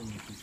Son iki